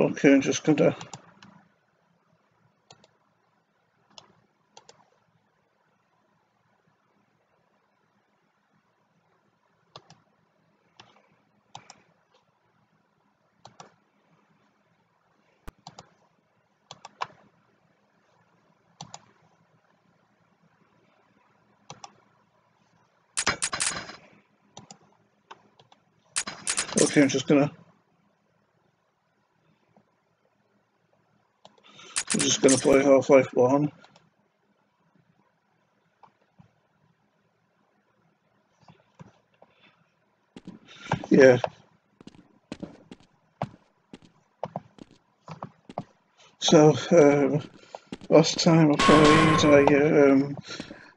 Okay, I'm just gonna Okay, I'm just gonna Just gonna play Half-Life 1. Yeah. So, um, last time I played, I, um,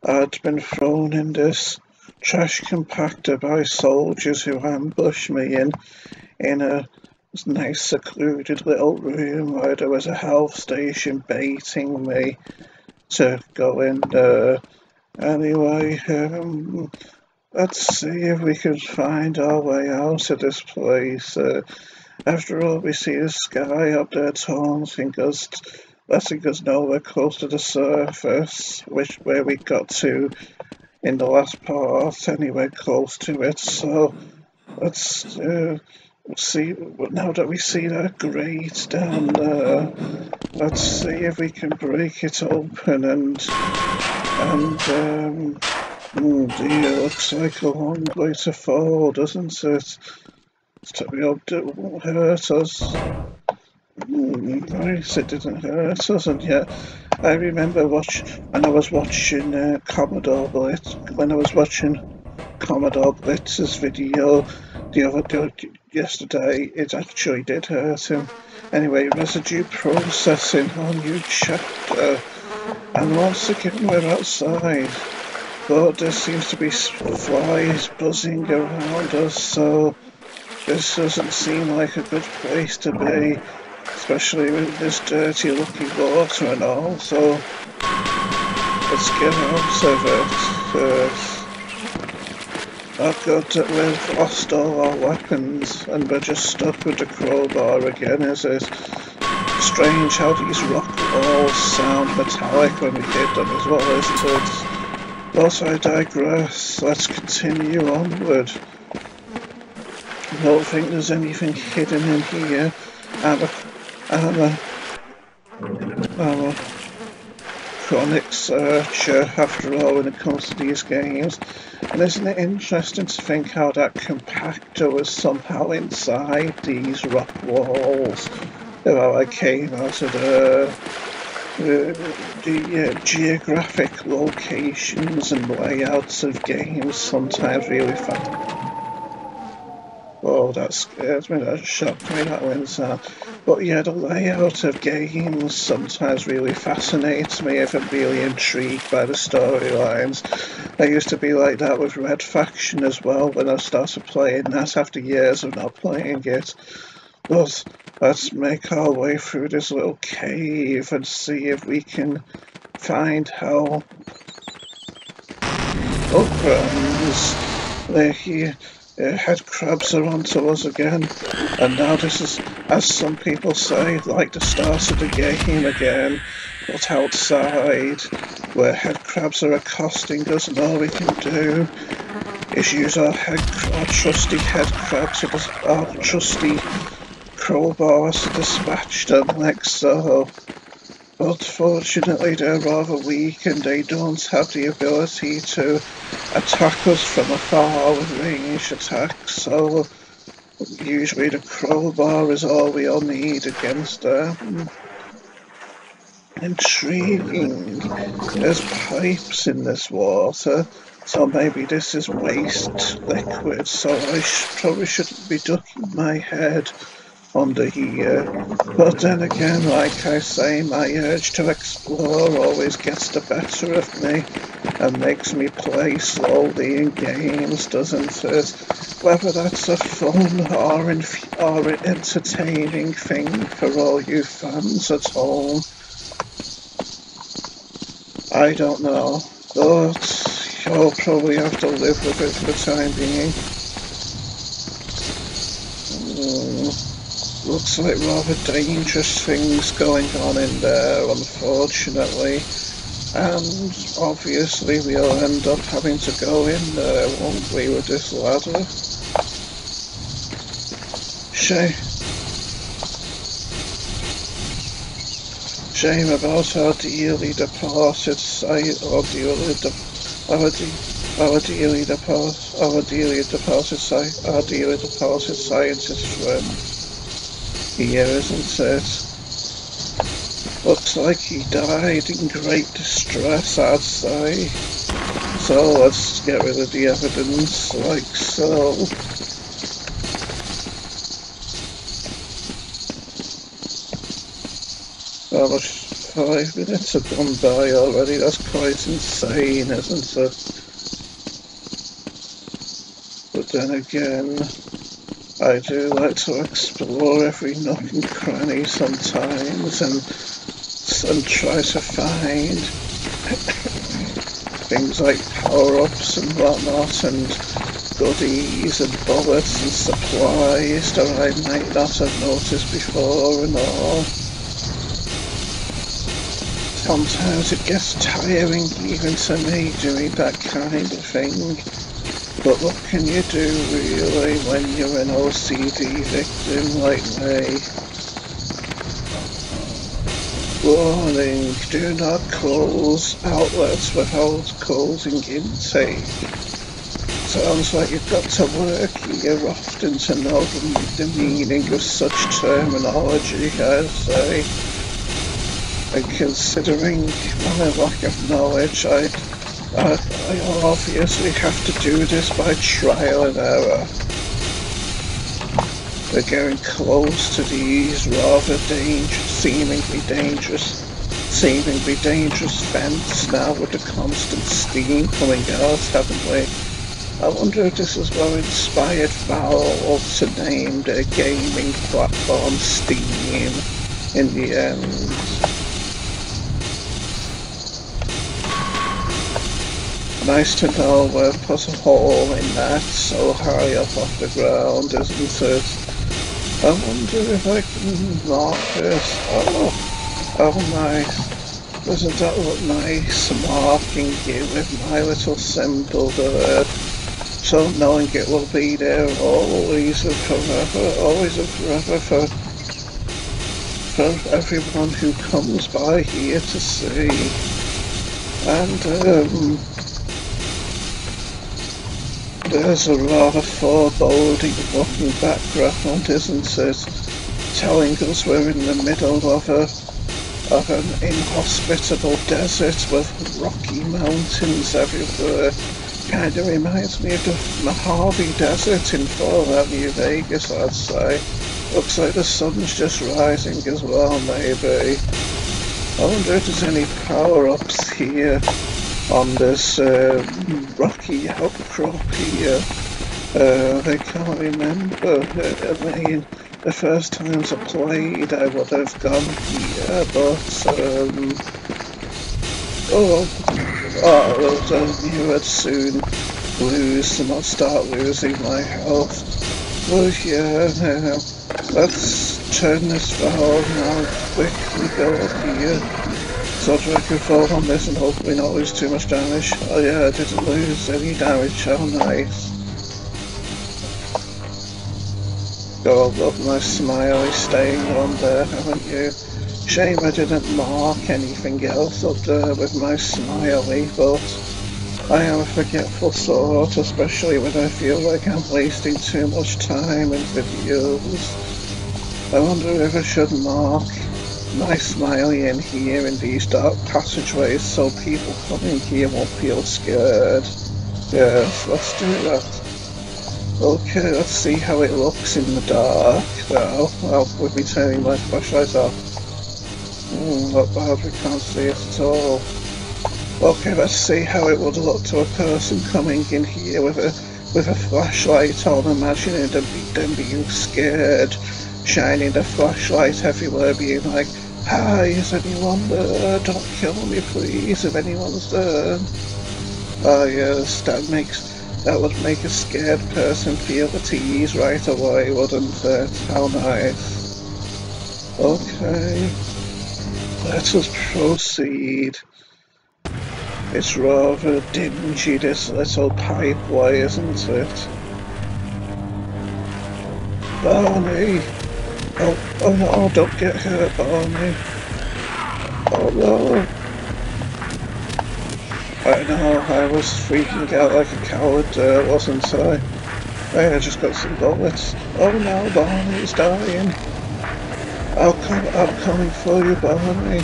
I'd been thrown in this trash compactor by soldiers who ambushed me in, in a nice secluded little room where there was a health station baiting me to go in there. Anyway, um, let's see if we can find our way out of this place. Uh, after all, we see the sky up there taunting us, letting us know we're close to the surface, which where we got to in the last part, anyway, close to it. So let's uh, see. Now that we see that grate down there, let's see if we can break it open and and um, oh dear, looks like a long way to fall, doesn't it? We hope it won't hurt us. Mm, nice, it didn't hurt us, and yet I remember watch when I was watching uh, Commodore Blitz, when I was watching Commodore Blitz's video the other day, yesterday, it actually did hurt him. Anyway, residue processing on new chapter, and once again we're outside, but there seems to be flies buzzing around us, so this doesn't seem like a good place to be especially with this dirty looking water and all, so let's get out of it first. I've got that we've lost all our weapons and we're just stuck with the crowbar again, is it? Strange how these rock walls sound metallic when we hit them as well, isn't it? But I digress, let's continue onward. I don't think there's anything hidden in here. I'm a I'm a, I'm a chronic searcher after all when it comes to these games. And isn't it interesting to think how that compactor was somehow inside these rock walls? How I came out of the, the, the uh, geographic locations and layouts of games sometimes really fun. Oh, that scares me, that shocked me, that went sound. But yeah, the layout of games sometimes really fascinates me if I'm really intrigued by the storylines. I used to be like that with Red Faction as well when I started playing that after years of not playing it. But let's make our way through this little cave and see if we can find how Oh, They're here uh, head crabs are onto us again. And now this is, as some people say, like the start of the game again. But outside, where head crabs are accosting us and all we can do is use our head, our trusty head crabs, to our trusty crowbars to dispatch them like so. Unfortunately, they're rather weak and they don't have the ability to attack us from afar with ranged attacks, so usually the crowbar is all we'll need against them. Intriguing. There's pipes in this water, so maybe this is waste liquid, so I sh probably shouldn't be ducking my head under here. But then again, like I say, my urge to explore always gets the better of me and makes me play slowly in games, doesn't it? Whether that's a fun or, or an entertaining thing for all you fans at home, I don't know. But you'll probably have to live with it for the time being. Looks like rather dangerous things going on in there, unfortunately. And obviously we'll end up having to go in there, won't we, with this ladder? Shame. Shame about our dearly departed sight, or dearly de our, de our dearly departed, our dearly departed sight, our dearly departed scientist friend. Here, isn't it? Looks like he died in great distress, I'd say. So let's get rid of the evidence, like so. Well, five minutes have gone by already, that's quite insane, isn't it? But then again, I do like to explore every nook and cranny sometimes and and try to find things like power-ups and whatnot and goodies and bullets and supplies that I might not have noticed before and all. Sometimes it gets tiring even to me doing that kind of thing. But what can you do really when you're an OCD victim like me? Warning, do not close outlets without causing intake. Sounds like you've got to work here often to know the, the meaning of such terminology, I say. And considering my lack of knowledge, I, I, I obviously have to do this by trial and error. We're getting close to these rather dangerous, seemingly dangerous, seemingly dangerous vents now with the constant steam coming out, haven't we? I wonder if this is what inspired Valve to name their gaming platform Steam in the end. Nice to know we've put a hole in that so high up off the ground, isn't it? I wonder if I can mark this. Oh, oh nice. Doesn't that look nice marking it with my little symbol there? So knowing it will be there always and forever, always and forever for, for everyone who comes by here to see. And um, there's a rather foreboding looking background, isn't it? Telling us we're in the middle of a of an inhospitable desert with rocky mountains everywhere. Kind of reminds me of the Mojave Desert in Fallout New Vegas, I'd say. Looks like the sun's just rising as well, maybe. I wonder if there's any power-ups here on this uh, rocky outcrop here. Uh, I can't remember. Mean, the first times I played, I would have gone here, but um, oh, oh, I knew I'd soon lose and I'd start losing my health. But yeah, now, let's turn this valve now. Quickly go up here. So I can fall on this and hopefully not lose too much damage. Oh yeah, I didn't lose any damage, how nice. God, love my smiley staying on there, haven't you? Shame I didn't mark anything else up there with my smiley, eh, but I am a forgetful sort, especially when I feel like I'm wasting too much time in videos. I wonder if I should mark my smiley in here in these dark passageways so people coming here won't feel scared. Yes, let's do that. Okay, let's see how it looks in the dark now. Well, with me turning my flashlight off. Mm, not bad, we can't see it at all. Okay, let's see how it would look to a person coming in here with a with a flashlight on, imagining them, them being scared, shining the flashlight everywhere, being like, Ah, Hi, is anyone there? Don't kill me, please, if anyone's there. Ah, yes, that makes that would make a scared person feel at ease right away, wouldn't it? How nice. Okay, let us proceed. It's rather dingy, this little pipeway, isn't it? Barney! Oh, oh no, don't get hurt, Barney. Oh no. I know, I was freaking out like a coward there, wasn't I? I just got some bullets. Oh no, Barney's dying. I'll come, I'm coming for you, Barney.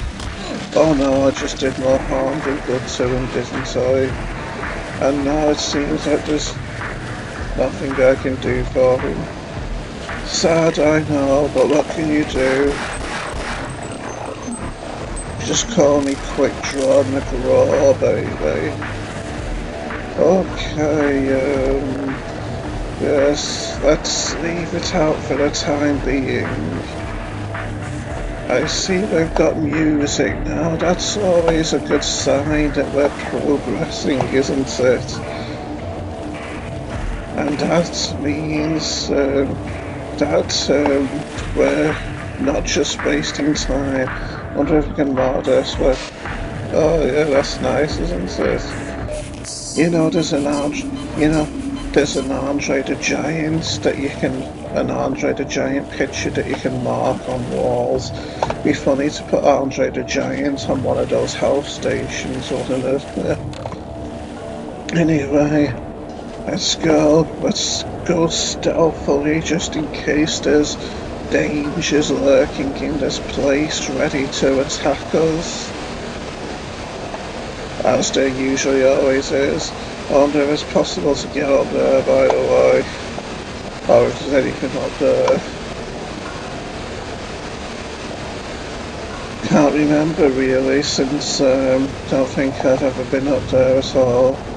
Oh no, I just did more harm than good to him, didn't I? And now it seems like there's nothing I can do for him. Sad, I know, but what can you do? Just call me Quick Draw McGraw, baby. Okay, um, yes, let's leave it out for the time being. I see we've got music now, that's always a good sign that we're progressing, isn't it? And that means um, that um, we're not just wasting time wonder if we can mod this with... Oh yeah, that's nice, isn't it? You know, there's an you know, there's an Andre the Giant that you can, an Andre the Giant picture that you can mark on walls. Be funny to put Andre the Giant on one of those health stations, wouldn't it? Yeah. Anyway, let's go. Let's go stealthily just in case there's dangers lurking in this place ready to attack us. As there usually always is. I wonder if it's possible to get up there by the way. Or if there's anything up there. Can't remember really since um, don't think I've ever been up there at all.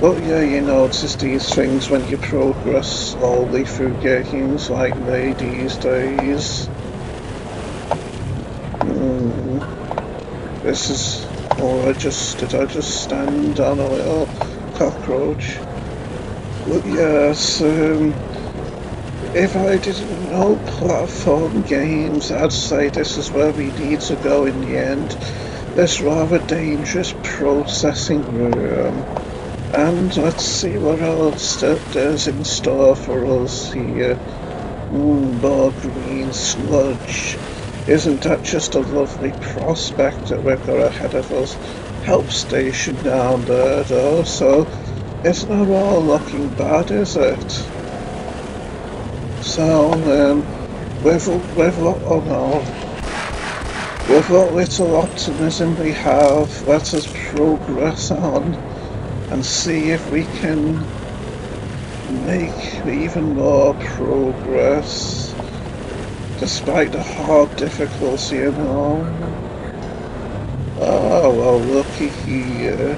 But yeah, you notice these things when you progress slowly through games like me these days. Mm. This is... Or I just... Did I just stand on a little cockroach? But yes, um, if I didn't know platform games, I'd say this is where we need to go in the end. This rather dangerous processing room. And let's see what else there's in store for us here. Mmm, more green sludge. Isn't that just a lovely prospect that we've got ahead of us? Help station down there though, so it's not all looking bad, is it? So, um, with, with, oh no, with what little optimism we have, let us progress on and see if we can make even more progress despite the hard difficulty and all. Oh, well, looky here.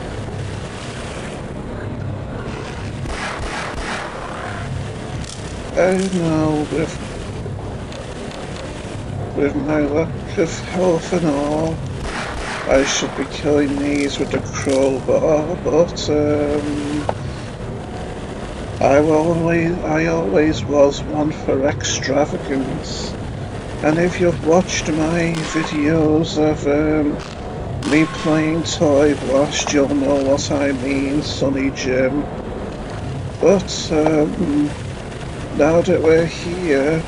Oh no, with, with my lack of health and all, I should be killing these with the crowbar, but um, I always, I always was one for extravagance. And if you've watched my videos of um, me playing Toy Blast, you'll know what I mean, Sonny Jim. But um, now that we're here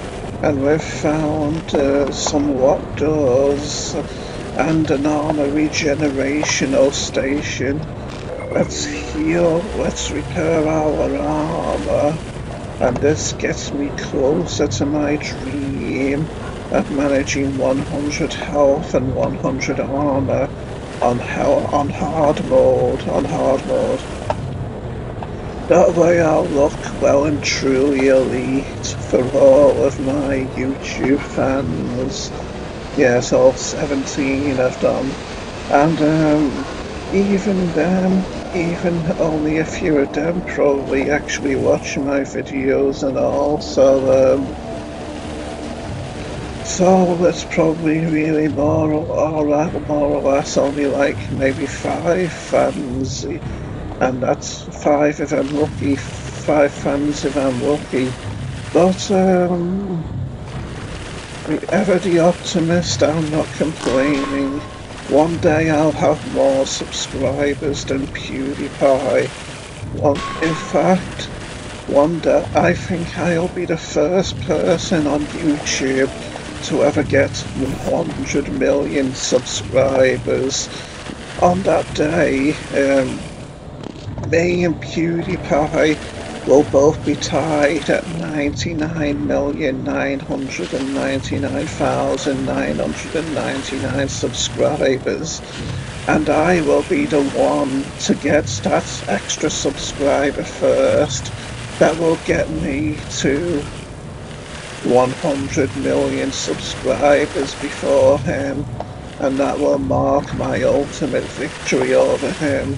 and we've found uh, some locked doors, and an armor regenerational station. Let's heal, let's repair our armor, and this gets me closer to my dream of managing 100 health and 100 armor on hell on hard mode, on hard mode. That way I'll look well and truly elite for all of my YouTube fans. Yes, all 17 I've done. And um, even then, even only a few of them probably actually watch my videos and all, so um, so it's probably really more or, more or less only like maybe five fans, and that's five if I'm lucky, five fans if I'm lucky. But um, ever the optimist, I'm not complaining. One day I'll have more subscribers than PewDiePie. One, in fact, one day I think I'll be the first person on YouTube to ever get 100 million subscribers. On that day, um, me and PewDiePie will both be tied at 99,999,999 subscribers and I will be the one to get that extra subscriber first that will get me to 100 million subscribers before him and that will mark my ultimate victory over him.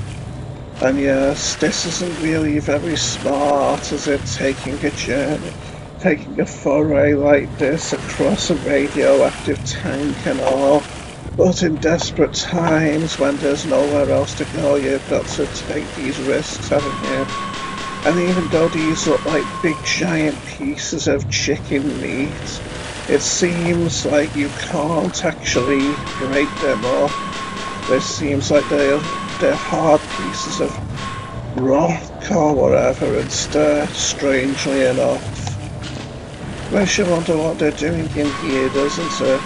And yes, this isn't really very smart, is it, taking a journey, taking a foray like this across a radioactive tank and all. But in desperate times, when there's nowhere else to go, you've got to take these risks, haven't you? And even though these look like big giant pieces of chicken meat, it seems like you can't actually break them up. It seems like they're, they're hard pieces of rock or whatever instead, strangely enough. Makes you wonder what they're doing in here, doesn't it?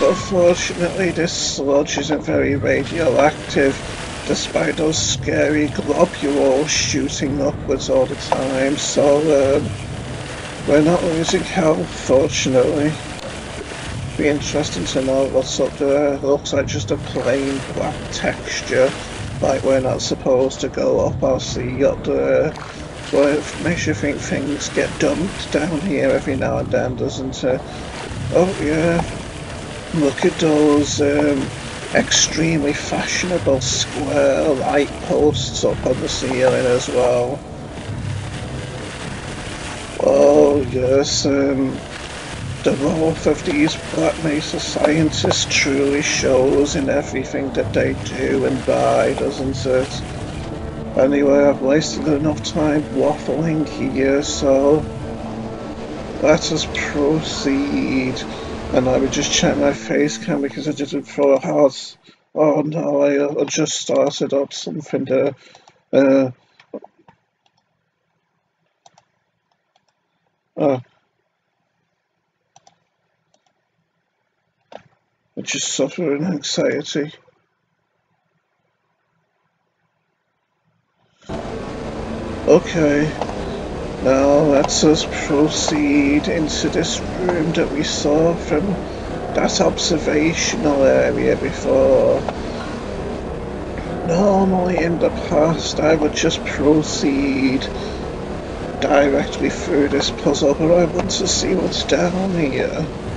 But fortunately this sludge isn't very radioactive, despite those scary globules shooting upwards all the time, so um, we're not losing health, fortunately. Be interesting to know what's up there. It looks like just a plain black texture, like we're not supposed to go up or see up there. But it makes you think things get dumped down here every now and then, doesn't it? Oh yeah, look at those um, extremely fashionable square light posts up on the ceiling as well. Oh yes, um, the wealth of these Black Mesa scientists truly shows in everything that they do and buy, doesn't it? Anyway, I've wasted enough time waffling here, so let us proceed. And I would just check my face cam because I didn't throw a. Oh no, I, I just started up something there. Uh, Uh, I just suffer an anxiety. Okay, now let's us proceed into this room that we saw from that observational area before. Normally in the past I would just proceed directly through this puzzle, but I want to see what's down here.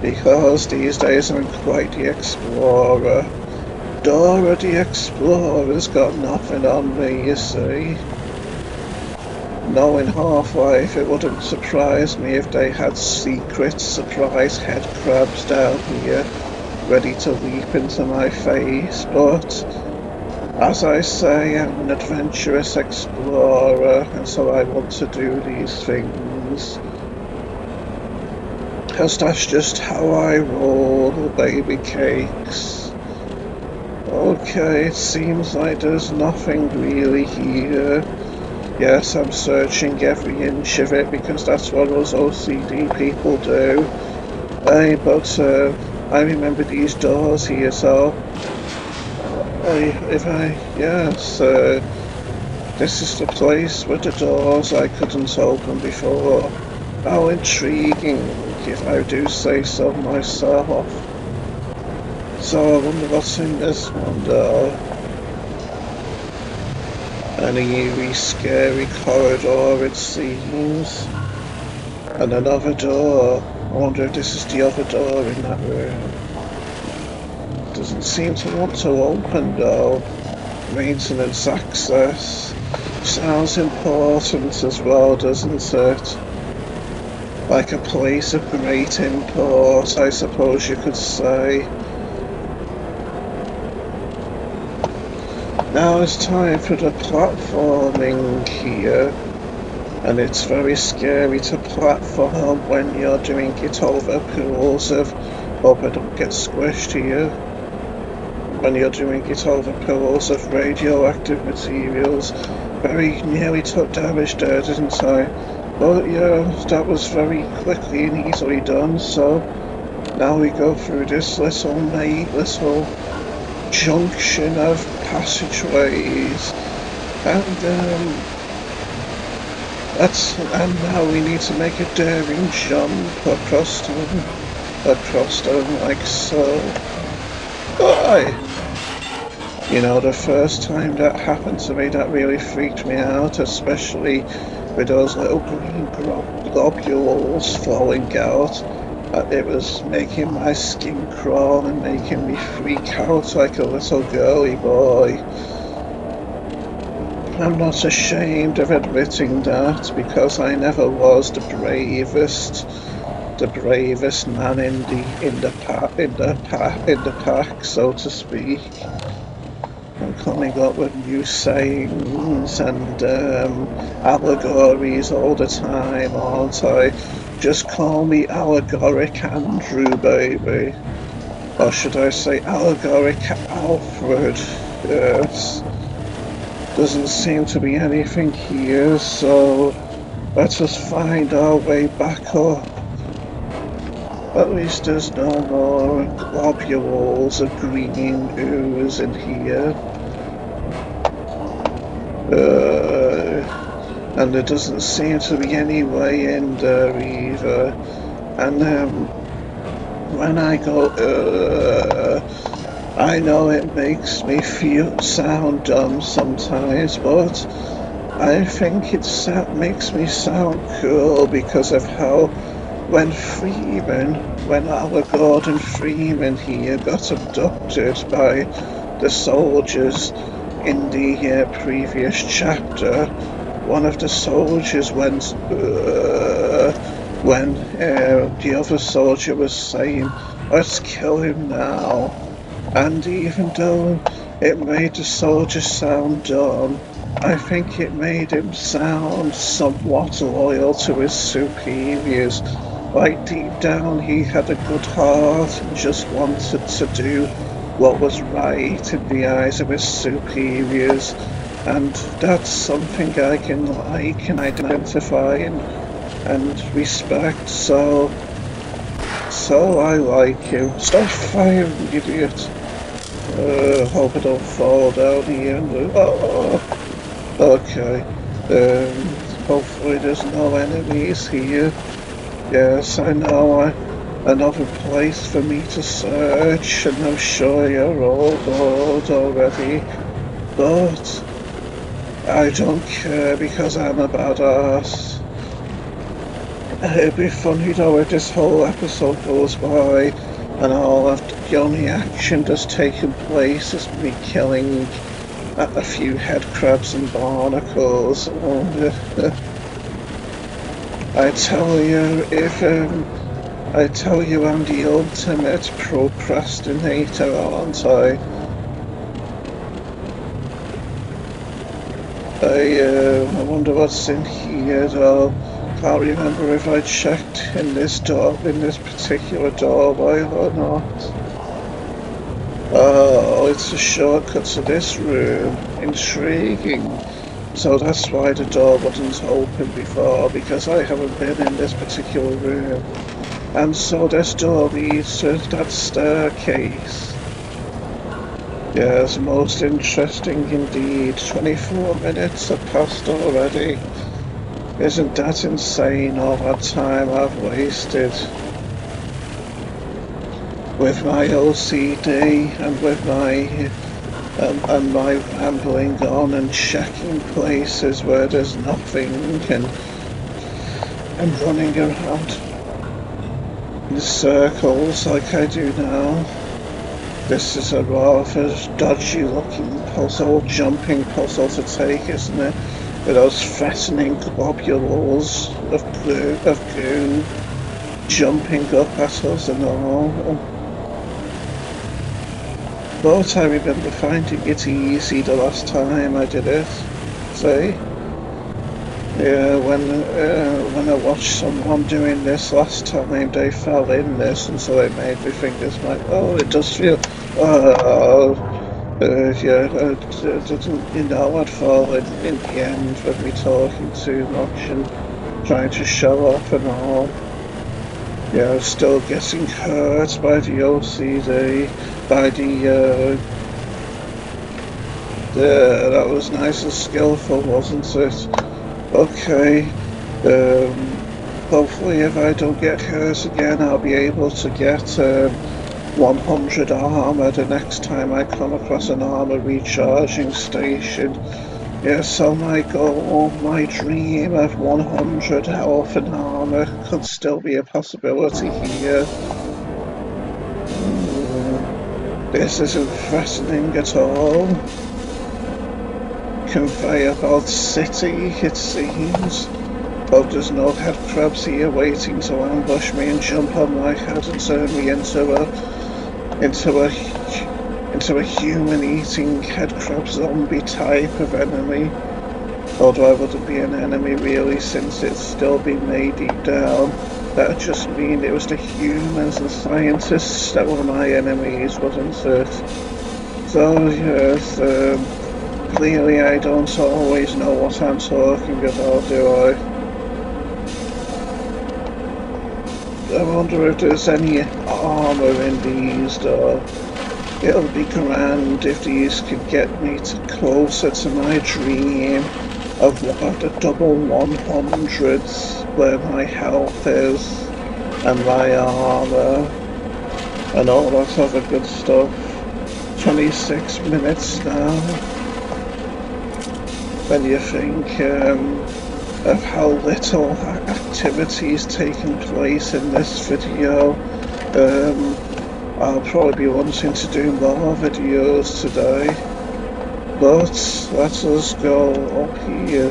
Because these days I'm quite the explorer. Dora the Explorer's got nothing on me, you see. Knowing Half-Life, it wouldn't surprise me if they had secret surprise head crabs down here, ready to leap into my face, but as I say, I'm an adventurous explorer, and so I want to do these things. Because that's just how I roll, the baby cakes. Okay, it seems like there's nothing really here. Yes, I'm searching every inch of it because that's what us OCD people do. Hey, but uh, I remember these doors here, so I, if I, yes, uh, this is the place with the doors I couldn't open before. How intriguing, if I do say so myself. So I wonder what's in this one though. An eerie, scary corridor it seems. And another door. I wonder if this is the other door in that room doesn't seem to want to open though. Maintenance access sounds important as well, doesn't it? Like a place of great import, I suppose you could say. Now it's time for the platforming here. and it's very scary to platform when you're doing it over pools of oh, hope I don't get squished here when you're doing it over pools of radioactive materials very nearly took damage there didn't I but yeah that was very quickly and easily done so now we go through this little little junction of passageways and um, that's and now we need to make a daring jump across them across them like so. Bye. You know, the first time that happened to me, that really freaked me out, especially with those little green globules falling out. Uh, it was making my skin crawl and making me freak out like a little girly boy. I'm not ashamed of admitting that because I never was the bravest, the bravest man in the in the pack in the pack in the pack, so to speak. Coming up with new sayings and um, allegories all the time, aren't I? Just call me allegoric Andrew, baby. Or should I say allegoric Alfred? Yes doesn't seem to be anything here, so let us find our way back up. At least there's no more globules of green ooze in here. Uh, and there doesn't seem to be any way in there either. And um, when I go, uh, I know it makes me feel sound dumb sometimes, but I think it makes me sound cool because of how when Freeman, when our Gordon Freeman here got abducted by the soldiers in the uh, previous chapter, one of the soldiers went uh, when uh, the other soldier was saying, let's kill him now and even though it made the soldier sound dumb, I think it made him sound somewhat loyal to his superiors. Like deep down he had a good heart and just wanted to do what was right in the eyes of his superiors. And that's something I can like and identify and, and respect, so so I like him. Stop firing, idiot. Uh, hope I don't fall down here. And, oh, okay. Um, hopefully there's no enemies here. Yes, I know. I, another place for me to search, and I'm sure you're all bored already. But I don't care because I'm a badass. It'd be funny though if this whole episode goes by and all of the only action that's taken place is me killing a few head crabs and barnacles. I tell you, if um, I tell you I'm the ultimate procrastinator, aren't I? I, uh, I wonder what's in here though can't remember if I checked in this door, in this particular doorway or not. Oh, it's a shortcut to this room. Intriguing. So that's why the door wasn't open before, because I haven't been in this particular room. And so door leads to that staircase. Yes, most interesting indeed. 24 minutes have passed already. Isn't that insane all that time I've wasted with my OCD and with my um, and my rambling on and checking places where there's nothing and and running around circles like I do now. This is a rather dodgy looking puzzle, jumping puzzle to take, isn't it? with those fascinating globules of glue, of goo jumping up at us and all. But I remember finding it easy the last time I did it. See? Yeah, when uh, when I watched someone doing this last time, they fell in this, and so it made me think this might. Oh, it does feel. Oh, uh, yeah, uh, doesn't you know I'd fall in, in the end with me talking too much and trying to show off and all. Yeah, still getting hurt by the OCD, by the. Uh, yeah, that was nice and skillful, wasn't it? Okay. Um, hopefully if I don't get hurt again I'll be able to get um, 100 armor the next time I come across an armor recharging station. Yes, so my goal, my dream of 100 health and armor could still be a possibility here. This isn't threatening at all conveyor belt city, it seems. But there's no head crabs here waiting to ambush me and jump on my head and turn me into a into a into a human-eating head crab zombie type of enemy. Although I wouldn't be an enemy really since it's still been made deep down. That just mean it was the humans and scientists that were my enemies, wasn't it? So yes, um, Clearly I don't always know what I'm talking about, do I? I wonder if there's any armour in these though. It'll be grand if these could get me to closer to my dream of what a double 100s where my health is and my armour and all that other good stuff. 26 minutes now when you think um, of how little activity is taking place in this video. Um, I'll probably be wanting to do more videos today. But let us go up here.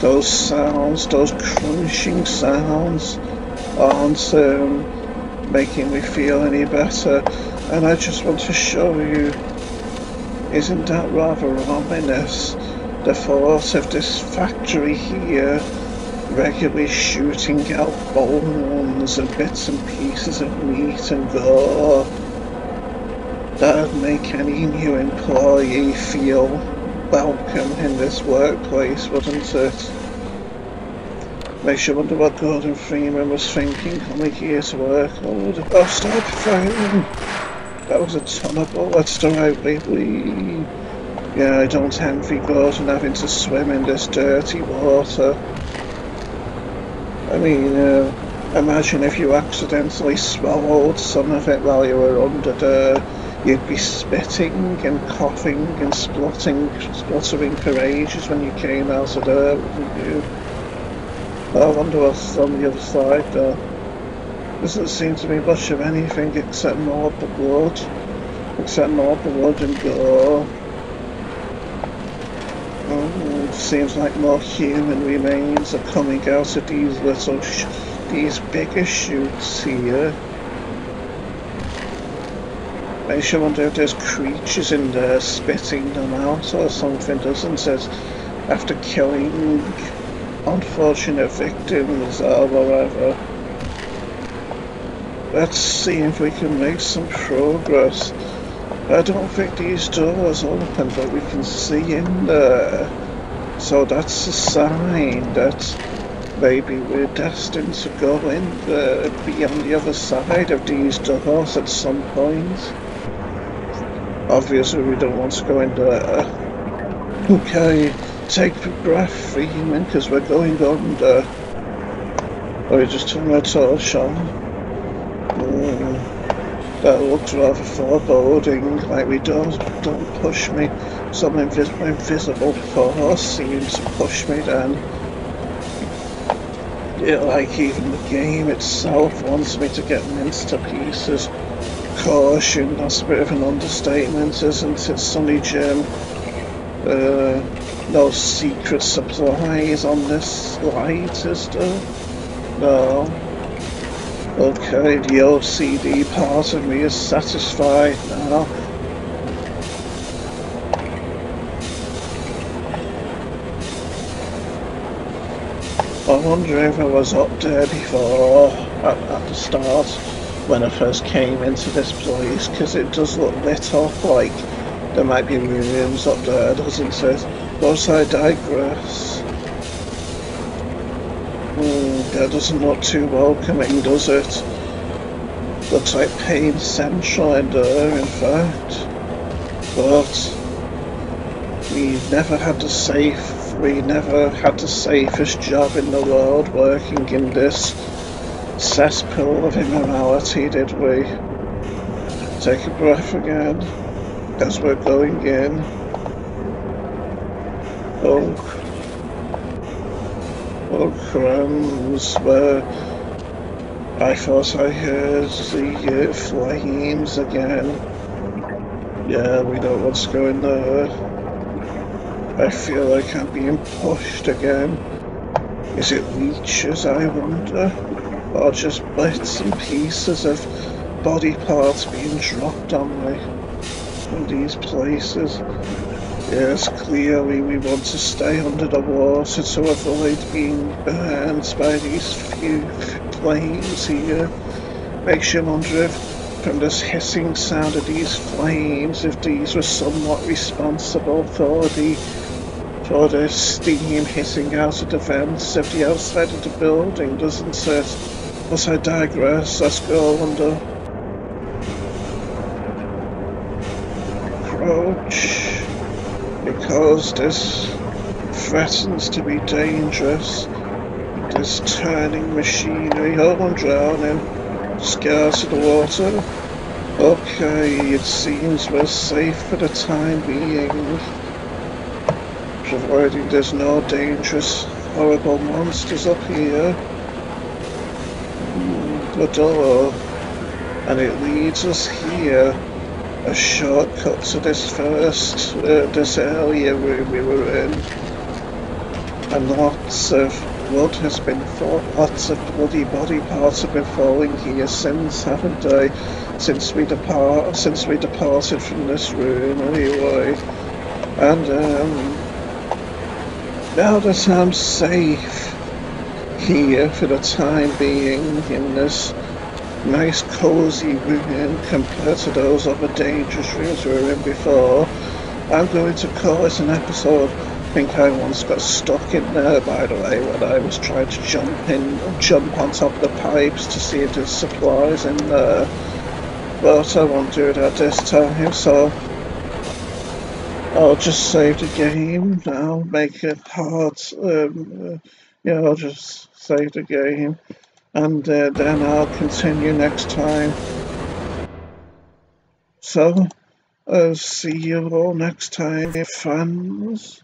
Those sounds, those crunching sounds aren't um, making me feel any better. And I just want to show you isn't that rather ominous? The force of this factory here regularly shooting out bones and bits and pieces of meat and gore. That'd make any new employee feel welcome in this workplace, wouldn't it? Makes you wonder what Gordon Freeman was thinking coming here to work. Oh, oh stop firing! That was a ton of bullets to outwitly. Yeah, I don't envy Gordon having to swim in this dirty water. I mean, uh, imagine if you accidentally swallowed some of it while you were under there. You'd be spitting and coughing and splutting, spluttering for ages when you came out of there, wouldn't you? I wonder what's on the other side. Doesn't seem to be much of anything except more blood. Except more blood and gore. Oh, seems like more human remains are coming out of these little, these bigger chutes here. Makes you wonder if there's creatures in there spitting them out or something, doesn't it? After killing unfortunate victims or whatever. Let's see if we can make some progress. I don't think these doors open, but we can see in there. So that's a sign that maybe we're destined to go in there, be on the other side of these doors at some point. Obviously we don't want to go in there. Okay, take a breath, Freeman, because we're going under. Oh, or you just turn my torch on. That looks rather foreboding, like we don't, don't push me. Some invis invisible force seems to push me then. Yeah, like even the game itself wants me to get minced to pieces. Caution, that's a bit of an understatement, isn't it, Sonny Jim? Uh, no secret supplies on this light, is there? No. Okay, the OCD part of me is satisfied now. I wonder if I was up there before, at, at the start, when I first came into this place, because it does look lit up like there might be rooms up there, doesn't it? But I digress. That doesn't look too welcoming, does it? Looks like Pain sunshine in there, in fact. But we never had the safe, we never had the safest job in the world working in this cesspool of immorality, did we? Take a breath again as we're going in. Oh, crumbs, where I thought I heard the uh, flames again. Yeah, we know what's going there. I feel like I'm being pushed again. Is it leeches, I wonder? Or just bits and pieces of body parts being dropped on me from these places? Yes, clearly we want to stay under the water to avoid being burned by these few flames here. Makes you wonder if, from this hissing sound of these flames, if these were somewhat responsible for the for the steam hissing out of the vents of the outside of the building, doesn't it? But I digress, let's go under. Approach because this threatens to be dangerous. This turning machinery. Oh, I'm drowning. Scared of the water. Okay, it seems we're safe for the time being. Providing there's no dangerous, horrible monsters up here. Hmm, the door. And it leads us here a shortcut to this first, uh, this area where we were in. And lots of blood has been fall, lots of bloody body parts have been falling here since, haven't they? Since we depart, since we departed from this room, anyway. And um, now that I'm safe here for the time being in this nice cozy room in compared to those other dangerous rooms we were in before. I'm going to call it an episode. I think I once got stuck in there, by the way, when I was trying to jump in, jump on top of the pipes to see if there's supplies in there. But I won't do that this time, so I'll just save the game now, make it hard. Um, yeah, I'll just save the game and uh, then I'll continue next time. So, I'll see you all next time, fans.